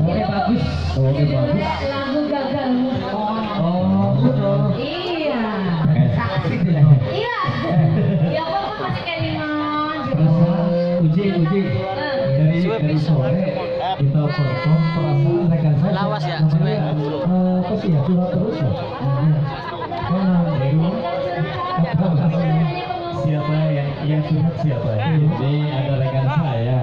Iya. Oke bagus. Oke bagus. Lagu gagal. Oh, betul. Iya. Eh, asik deh. Iya. Ya apa masih kelingan. Perasaan uji uji dari dari sore kita perform perasaan rekan saya. Lawas ya, namanya, eh, apa sih ya curhat terus ya. Mana namanya? Siapa yang yang curhat siapa? Ini ada rekan saya.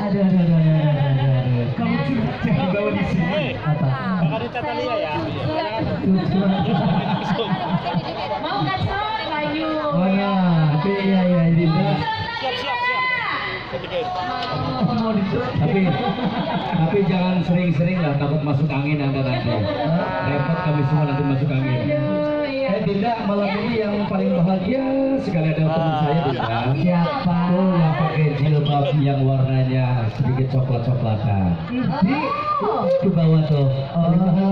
Ada ada ada ada. Kamu di. Apa? Mau. Oh ya. Tapi tapi jangan sering-sering lah takut masuk angin anda nanti. Repot kami semua nanti masuk angin. Dinda malam ini yang paling bahagia sekali ada teman saya Dinda. Siapa? Tuh yang pakai jilbab yang warnanya sedikit coklat-coklatan. Di bawah tuh. Oh.